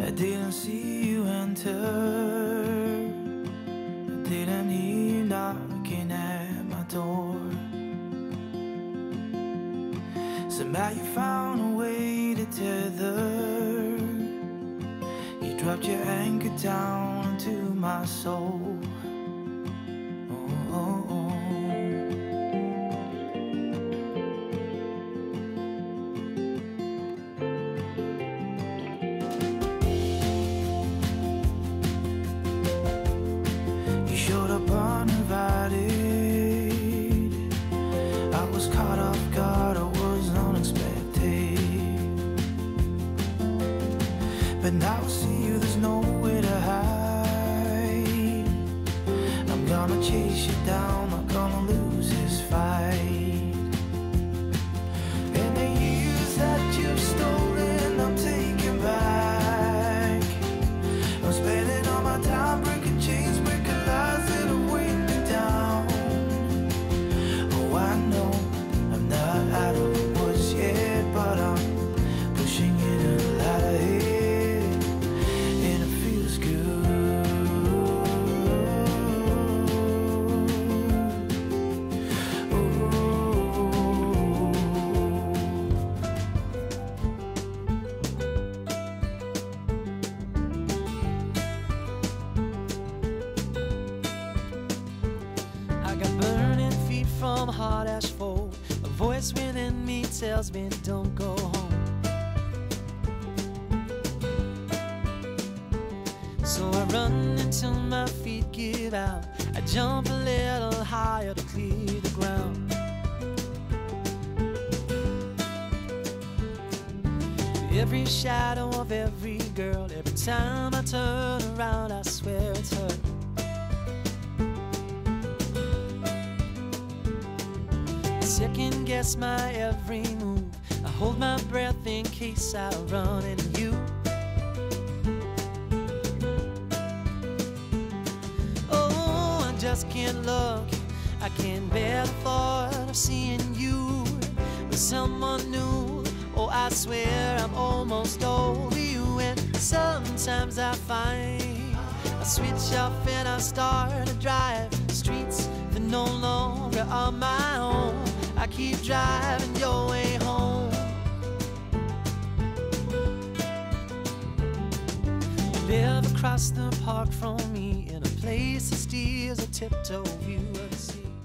I didn't see you enter. I didn't hear you knocking at my door. Somehow you found a way to tether. You dropped your anchor down into my soul. Caught off guard, I was unexpected. But now I see you, there's nowhere to hide. I'm gonna chase you down, not gonna lose this fight. From hot asphalt. A voice within me tells me don't go home. So I run until my feet give out. I jump a little higher to clear the ground. Every shadow of every girl, every time I turn around, I swear Second guess my every move. I hold my breath in case I run into you. Oh, I just can't look. I can't bear the thought of seeing you with someone new. Oh, I swear I'm almost over you. And sometimes I find I switch off and I start to drive streets keep driving your way home. You live across the park from me in a place that steals a tiptoe view of the sea.